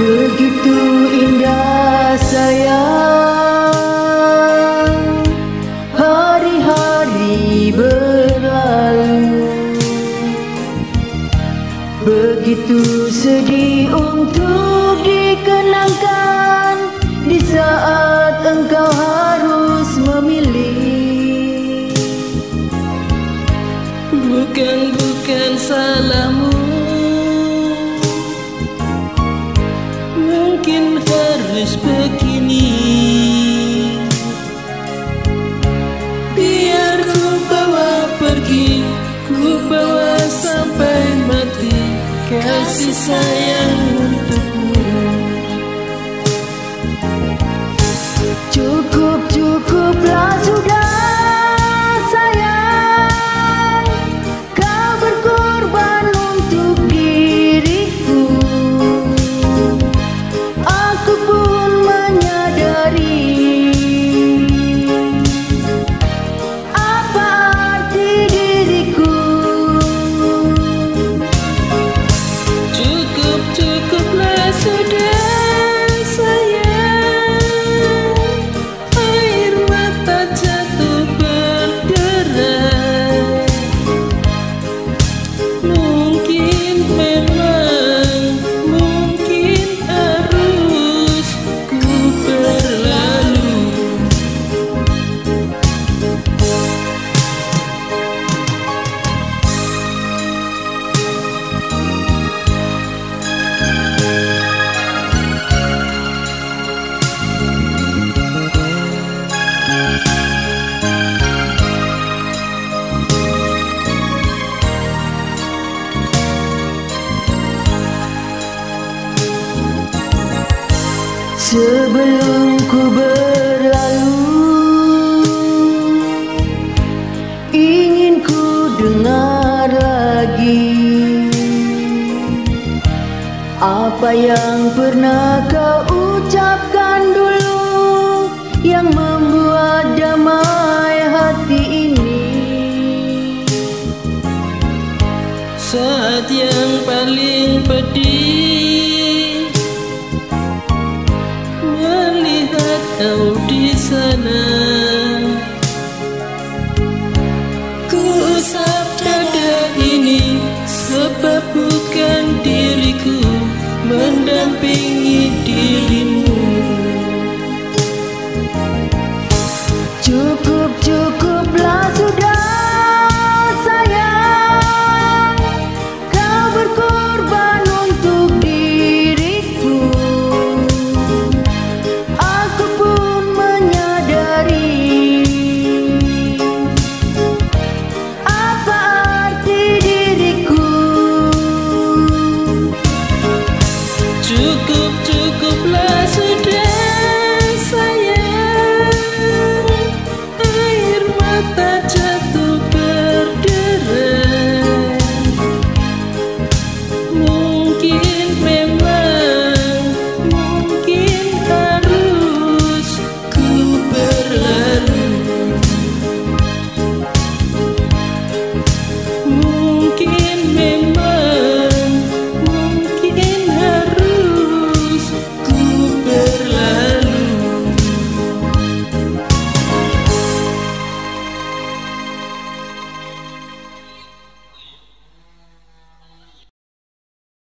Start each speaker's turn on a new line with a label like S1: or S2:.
S1: Begitu indah sayang. Hari-hari berlalu. Begitu sedih untuk dikenangkan Di saat engkau harus memilih.
S2: Bukan-bukan salahmu harus begini. Biar ku bawa pergi Ku bawa sampai mati Kasih sayang untukmu
S1: Sebelum ku berlalu. Ingin ku dengar lagi Apa yang pernah kau ucapkan dulu Yang membuat damai
S2: sana. Ku usap dada ini Sebab bukan diriku Mendampingi